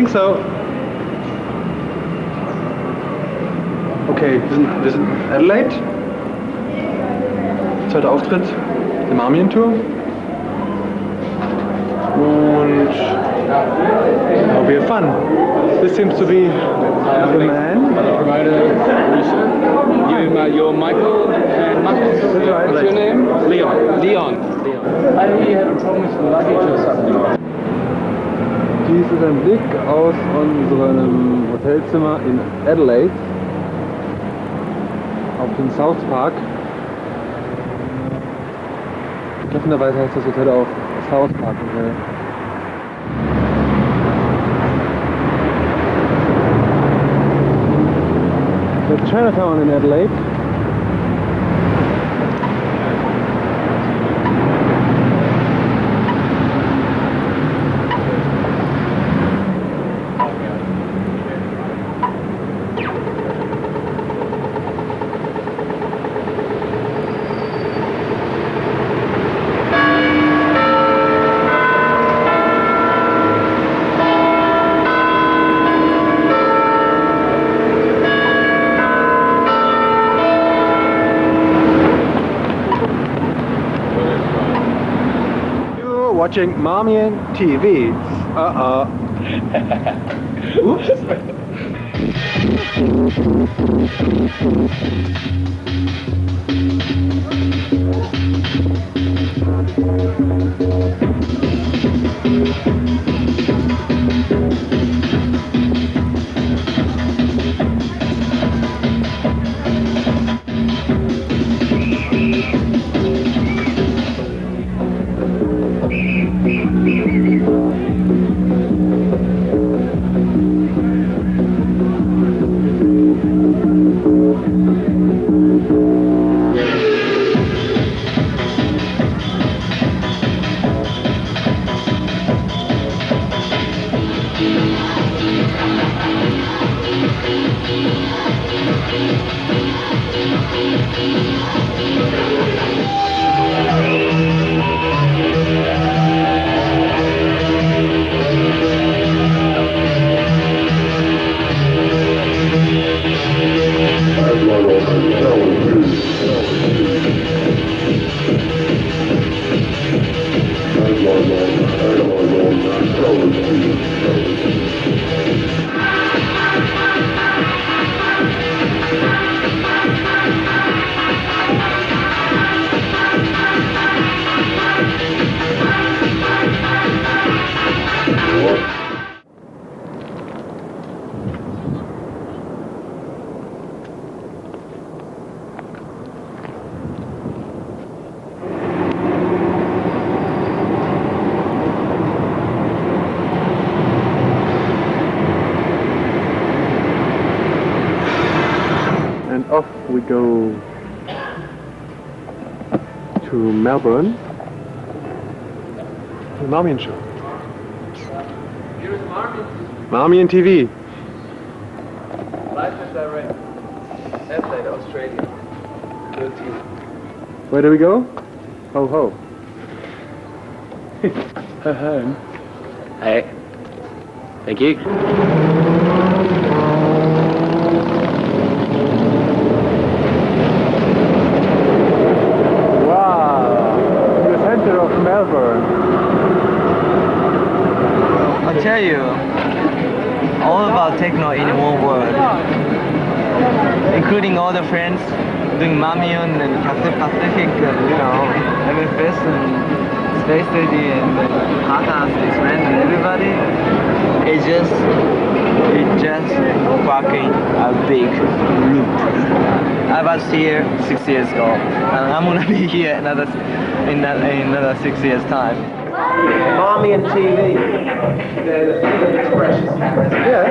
think so. Okay, wir sind, wir sind in Adelaide. Zweiter Auftritt der Marmion Tour. Und we have fun. This seems to be the man. you're Michael and Marcus. What's your name? Leon. Leon. Leon. I hear you had a problem with luggage or something. Dies ist ein Blick aus unserem Hotelzimmer in Adelaide auf den South Park. Treffenderweise heißt das Hotel auch South Park Hotel. The Chinatown in Adelaide. Watching Marmion TV. Uh-uh. Oops. Melbourne. The Marmion Show. Here's Marvin. Marmion TV. Live and direct. Adelaide, Australia. 13. Where do we go? Ho ho. Ho home. Hey. Thank you. Wow. The center Melbourne. I'll tell you all about techno in one word, including all the friends doing Marmion and Cafe Pacific, and, you know, MFS and Space Lady and Hatas, this friend and everybody. It's just, it's just fucking a big loop. I was here six years ago, and I'm gonna be here another in, that, in another six years time. Marmion TV. Yeah.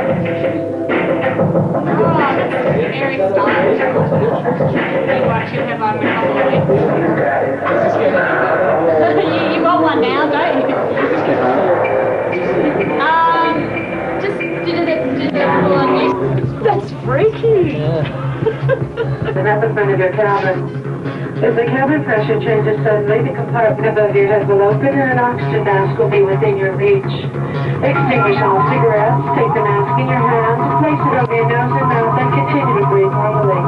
Eric Starr. You watch him have on the you, you got one now, don't you? Um, That's freaky. Stand up in front of your cabin. If the cabin pressure changes suddenly, the compartment above your head will open and an oxygen mask will be within your reach. Extinguish all cigarettes, take the mask in your hand, place it over your nose and mouth, and continue to breathe normally.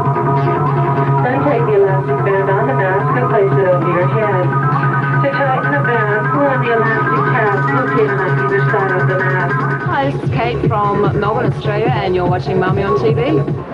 Then take the elastic band on the mask and place it over your head. To tighten the band, pull on the elastic tabs located on either side of the mask. Hi, this is Kate from Melbourne, Australia, and you're watching Marmion TV.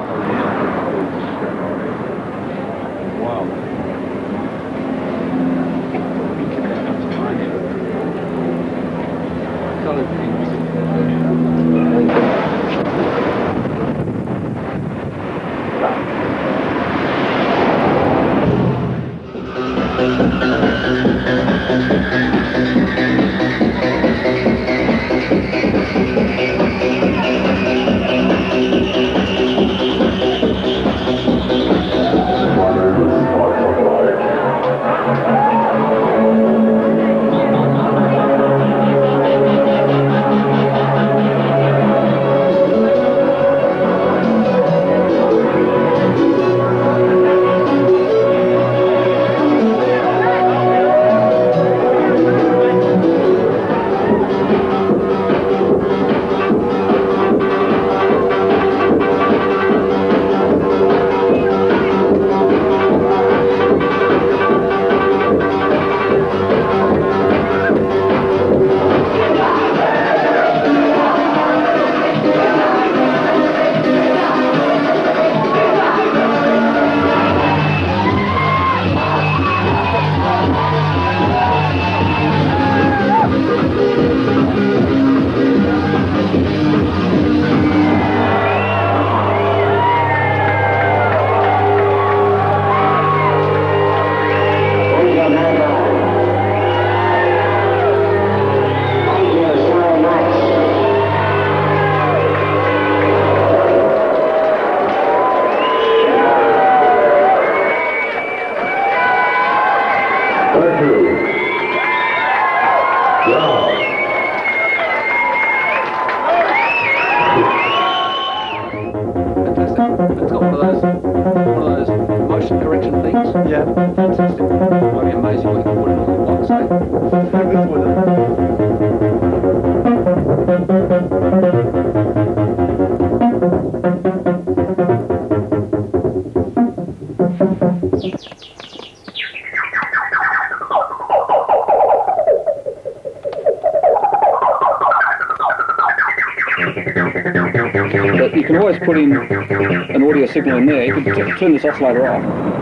Fantastic. But you can always put in an audio signal in there. You can turn this oscillator off.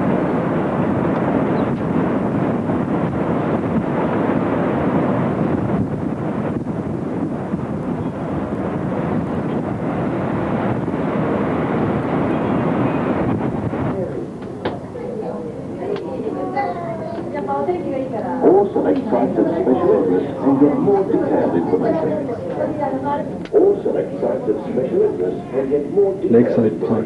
Or select sites of special interest and get more detailed information. Or select sites of special interest and get more detailed Lakeside Park.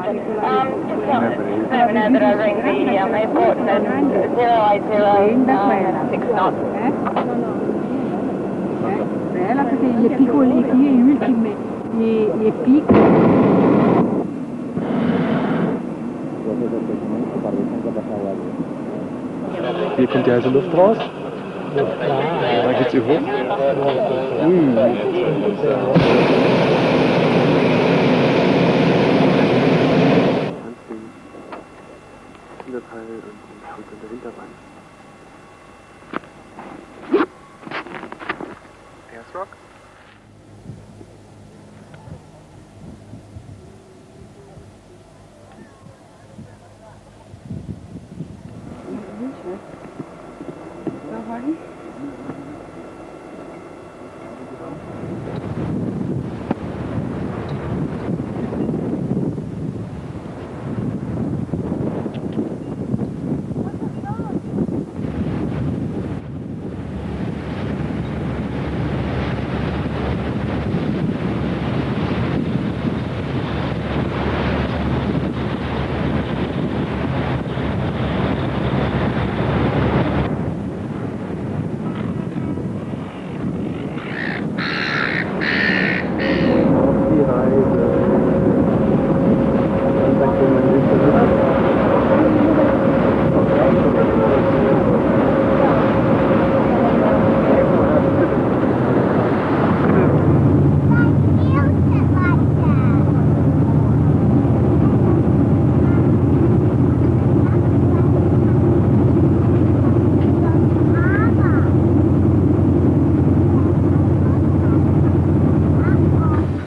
um, at 080 um, 6 knots. Bella perché gli è piccoli, gli ultimi, gli, è piccoli. Hier kommt die heiße Luft raus. Da geht's hier hoch. Mm. Spielerteil und, und der Hinterbein. Pass Rock?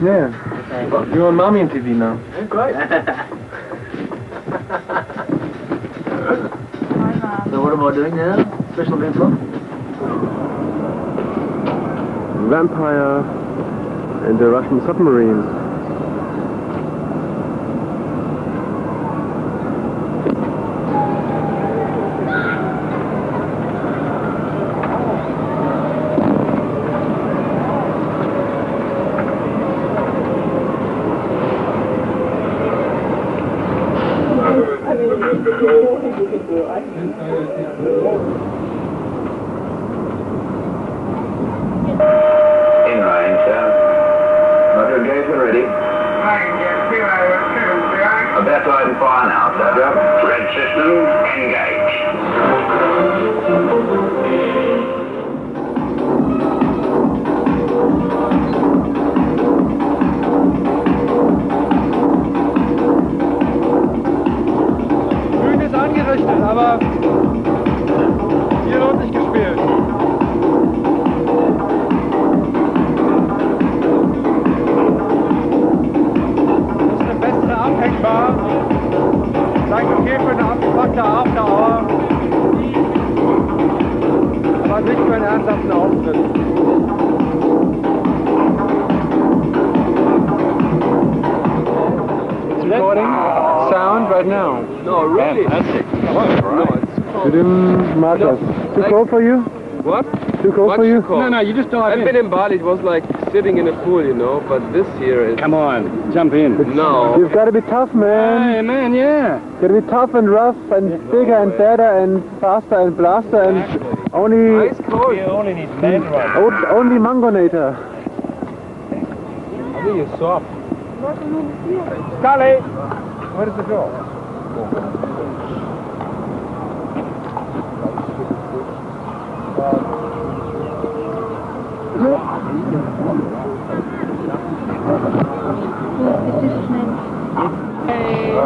Yeah. You're on Marmion TV now. Great. so what am I doing now? Special events what? Vampire and the Russian submarine. Nicht für einen ernsthaften Auftritt. It's recording sound right now. No, really? Fantastic. No, it's Didn't Marcus. Too like- cold for you? What? Too cold What's for you? cold? No, no, you just dive I've in. been in Bali, it was like sitting in a pool, you know, but this here is... Come on, jump in. No. You've got to be tough, man. Hey, man, yeah. Got to be tough and rough and bigger and better and faster and blaster and only Ice cold. You only need men hmm. right. o- only Mangonator. I think you're soft. Scully, where does it go?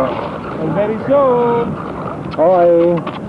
And very soon. Hi.